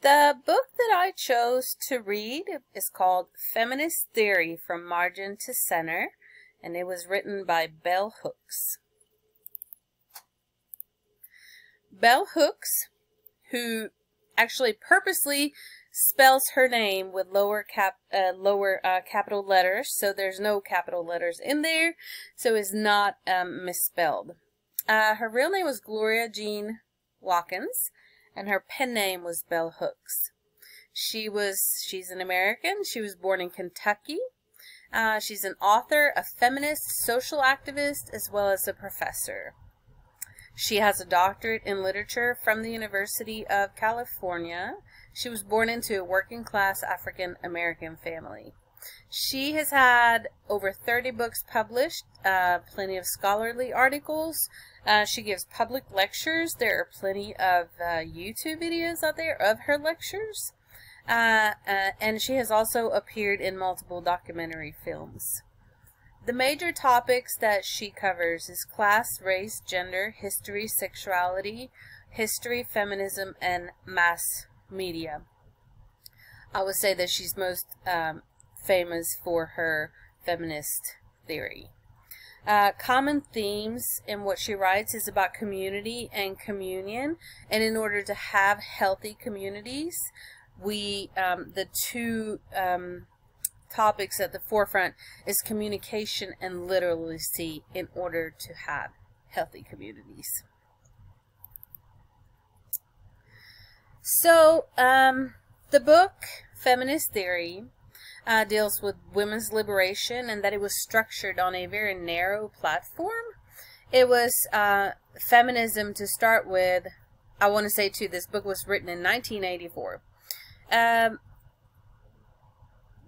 The book that I chose to read is called Feminist Theory from Margin to Center, and it was written by Bell Hooks. Bell Hooks, who actually purposely spells her name with lower cap uh, lower uh, capital letters, so there's no capital letters in there, so is not um, misspelled. Uh, her real name was Gloria Jean Watkins, and her pen name was Bell Hooks. She was she's an American. She was born in Kentucky. Uh, she's an author, a feminist, social activist, as well as a professor. She has a doctorate in literature from the University of California. She was born into a working class African American family. She has had over 30 books published, uh, plenty of scholarly articles. Uh, she gives public lectures. There are plenty of uh, YouTube videos out there of her lectures. Uh, uh, and she has also appeared in multiple documentary films. The major topics that she covers is class, race, gender, history, sexuality, history, feminism, and mass media. I would say that she's most um, famous for her feminist theory. Uh, common themes in what she writes is about community and communion, and in order to have healthy communities, we um, the two um, topics at the forefront is communication and literacy in order to have healthy communities. So, um, the book Feminist Theory uh, deals with women's liberation and that it was structured on a very narrow platform. It was uh, feminism to start with. I want to say too, this book was written in 1984. Um,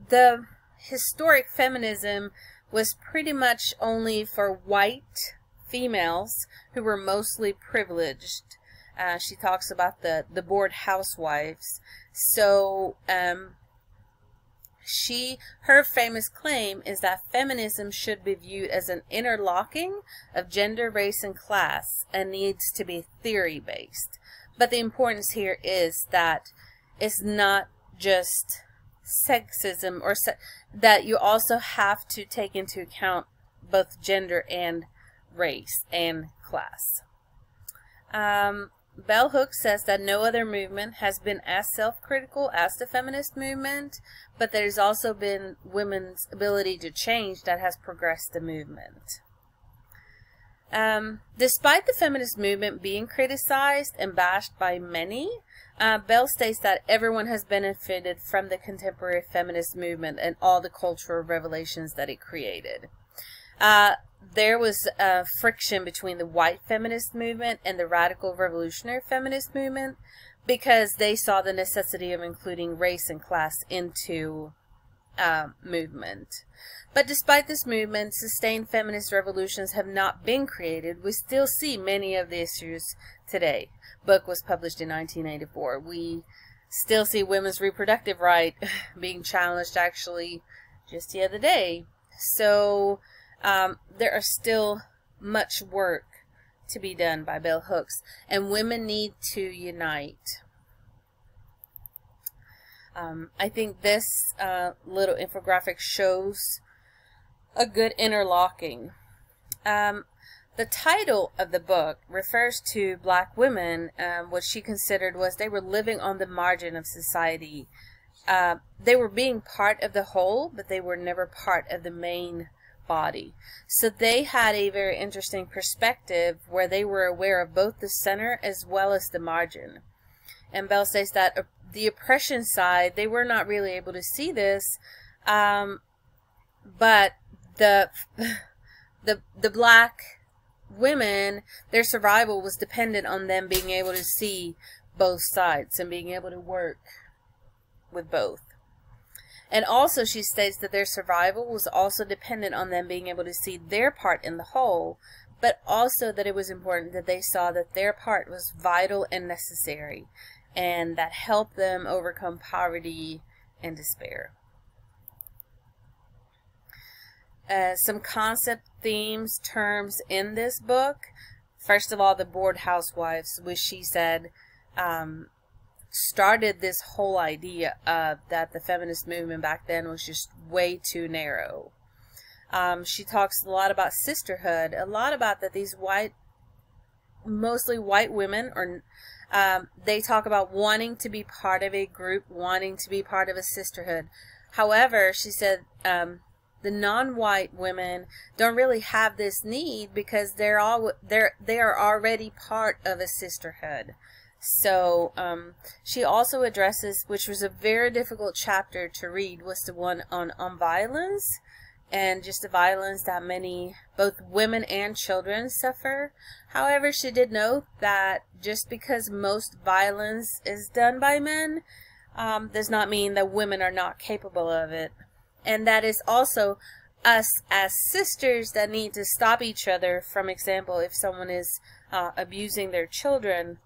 the historic feminism was pretty much only for white females who were mostly privileged. Uh, she talks about the, the bored housewives. So, um, she, her famous claim is that feminism should be viewed as an interlocking of gender, race, and class and needs to be theory based. But the importance here is that it's not just sexism or se that you also have to take into account both gender and race and class. Um, Bell Hooks says that no other movement has been as self-critical as the feminist movement, but there's also been women's ability to change that has progressed the movement. Um, despite the feminist movement being criticized and bashed by many, uh, Bell states that everyone has benefited from the contemporary feminist movement and all the cultural revelations that it created. Uh, there was a friction between the white feminist movement and the radical revolutionary feminist movement because they saw the necessity of including race and class into uh, movement. But despite this movement, sustained feminist revolutions have not been created. We still see many of the issues today book was published in 1984. We still see women's reproductive right being challenged actually just the other day. So um, there are still much work to be done by Bell Hooks, and women need to unite. Um, I think this uh, little infographic shows a good interlocking. Um, the title of the book refers to black women, um, what she considered was they were living on the margin of society. Uh, they were being part of the whole, but they were never part of the main body. So they had a very interesting perspective where they were aware of both the center as well as the margin. And Bell says that uh, the oppression side, they were not really able to see this, um, but the the the black women, their survival was dependent on them being able to see both sides and being able to work with both. And also, she states that their survival was also dependent on them being able to see their part in the whole, but also that it was important that they saw that their part was vital and necessary, and that helped them overcome poverty and despair. Uh, some concept themes, terms in this book. First of all, the bored housewives, which she said um, started this whole idea of that the feminist movement back then was just way too narrow. Um, she talks a lot about sisterhood, a lot about that these white, mostly white women, or um, they talk about wanting to be part of a group, wanting to be part of a sisterhood. However, she said um, the non-white women don't really have this need because they're all they're they are already part of a sisterhood. So um, she also addresses, which was a very difficult chapter to read, was the one on on violence and just the violence that many, both women and children, suffer. However, she did note that just because most violence is done by men um, does not mean that women are not capable of it. And that is also us as sisters that need to stop each other from example if someone is uh, abusing their children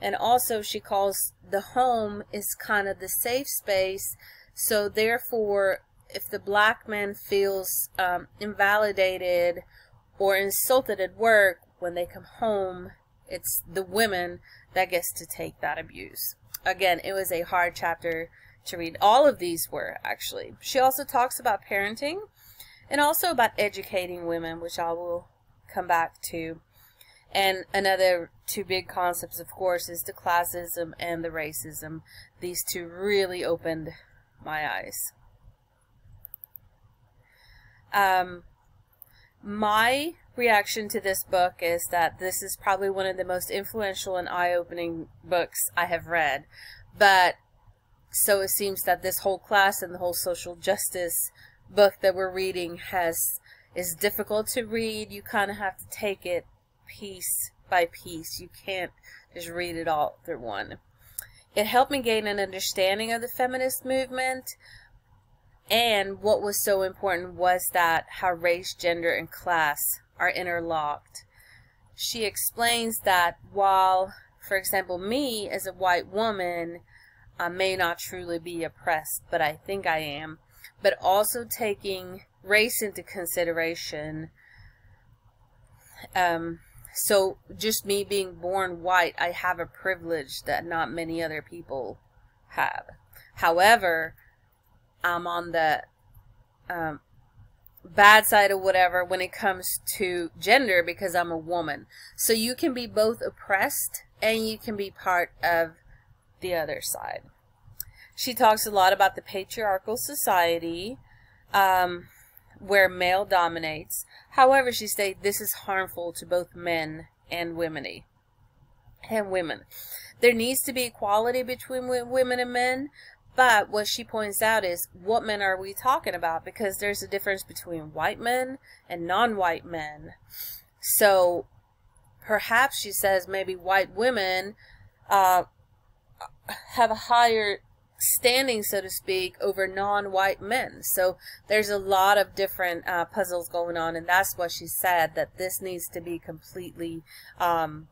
and also she calls the home is kind of the safe space so therefore if the black man feels um, invalidated or insulted at work when they come home, it's the women that gets to take that abuse. Again, it was a hard chapter to read. All of these were actually. She also talks about parenting and also about educating women, which I will come back to. And another two big concepts, of course, is the classism and the racism. These two really opened my eyes. Um, my reaction to this book is that this is probably one of the most influential and eye-opening books I have read. But so it seems that this whole class and the whole social justice book that we're reading has is difficult to read. You kind of have to take it piece by piece. You can't just read it all through one. It helped me gain an understanding of the feminist movement, and what was so important was that how race, gender, and class are interlocked. She explains that while, for example, me as a white woman, I may not truly be oppressed, but I think I am, but also taking race into consideration. Um, so just me being born white, I have a privilege that not many other people have. However, I'm on the um, bad side of whatever when it comes to gender because I'm a woman. So you can be both oppressed and you can be part of the other side. She talks a lot about the patriarchal society um, where male dominates. However, she states this is harmful to both men and women. And women. There needs to be equality between women and men, but what she points out is what men are we talking about? Because there's a difference between white men and non-white men. So perhaps she says maybe white women uh, have a higher standing, so to speak, over non-white men. So there's a lot of different uh, puzzles going on, and that's what she said that this needs to be completely um,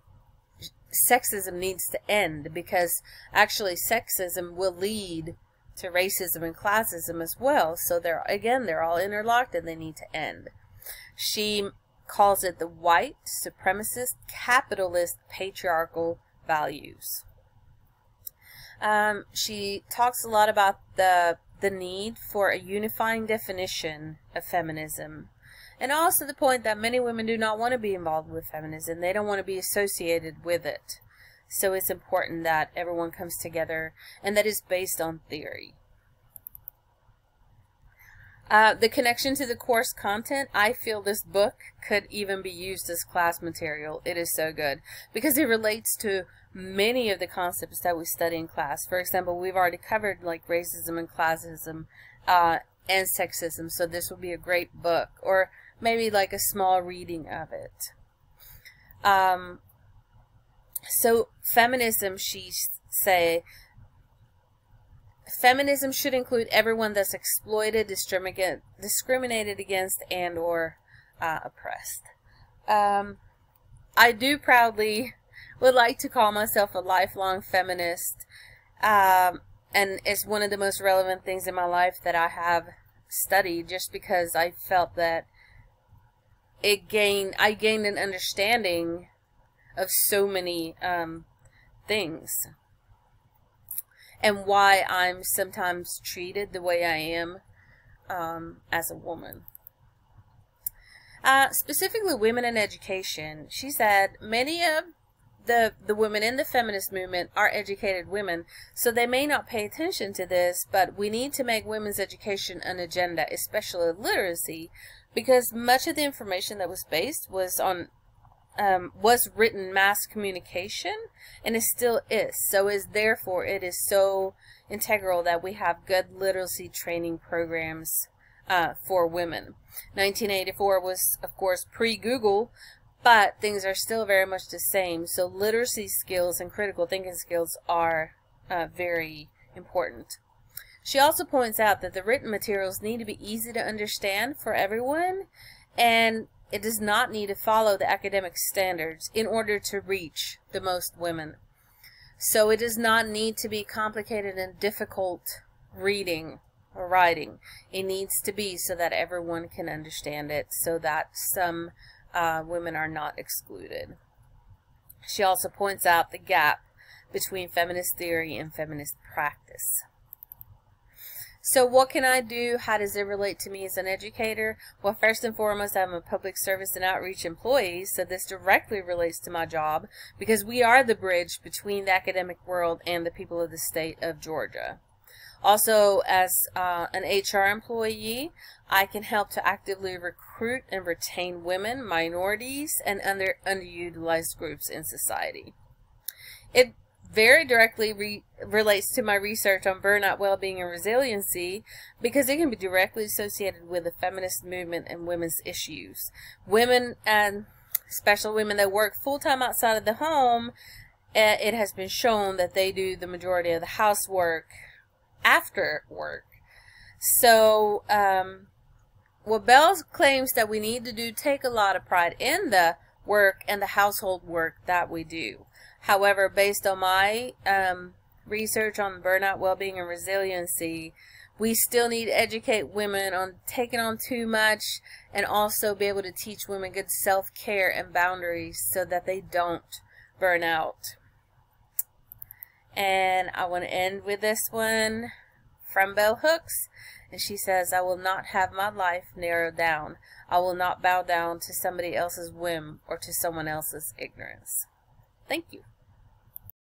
sexism needs to end because actually sexism will lead to racism and classism as well. So they're again they're all interlocked and they need to end. She calls it the white supremacist capitalist patriarchal values. Um, she talks a lot about the the need for a unifying definition of feminism and also the point that many women do not want to be involved with feminism. They don't want to be associated with it. So it's important that everyone comes together and that is based on theory. Uh, the connection to the course content, I feel this book could even be used as class material. It is so good because it relates to many of the concepts that we study in class. For example, we've already covered like racism and classism uh, and sexism, so this would be a great book. Or maybe like a small reading of it. Um, so feminism, she say, feminism should include everyone that's exploited, discriminated against, and or uh, oppressed. Um, I do proudly would like to call myself a lifelong feminist, um, and it's one of the most relevant things in my life that I have studied just because I felt that it gained I gained an understanding of so many um, things. And why I'm sometimes treated the way I am um, as a woman. Uh, specifically, women in education. She said many of the the women in the feminist movement are educated women, so they may not pay attention to this, but we need to make women's education an agenda, especially literacy, because much of the information that was based was on um, was written mass communication and it still is. So is therefore it is so integral that we have good literacy training programs uh, for women. 1984 was of course pre-Google, but things are still very much the same. So literacy skills and critical thinking skills are uh, very important. She also points out that the written materials need to be easy to understand for everyone and it does not need to follow the academic standards in order to reach the most women. So it does not need to be complicated and difficult reading or writing. It needs to be so that everyone can understand it, so that some uh, women are not excluded. She also points out the gap between feminist theory and feminist practice. So what can I do? How does it relate to me as an educator? Well, first and foremost, I'm a public service and outreach employee, so this directly relates to my job because we are the bridge between the academic world and the people of the state of Georgia. Also, as uh, an HR employee, I can help to actively recruit and retain women, minorities, and under underutilized groups in society. It very directly re relates to my research on burnout, well-being, and resiliency because it can be directly associated with the feminist movement and women's issues. Women and special women that work full-time outside of the home, eh, it has been shown that they do the majority of the housework after work. So, um, Bell claims that we need to do take a lot of pride in the work and the household work that we do. However, based on my um, research on burnout, well-being, and resiliency, we still need to educate women on taking on too much and also be able to teach women good self-care and boundaries so that they don't burn out. And I want to end with this one from Bell Hooks. And she says, I will not have my life narrowed down. I will not bow down to somebody else's whim or to someone else's ignorance. Thank you.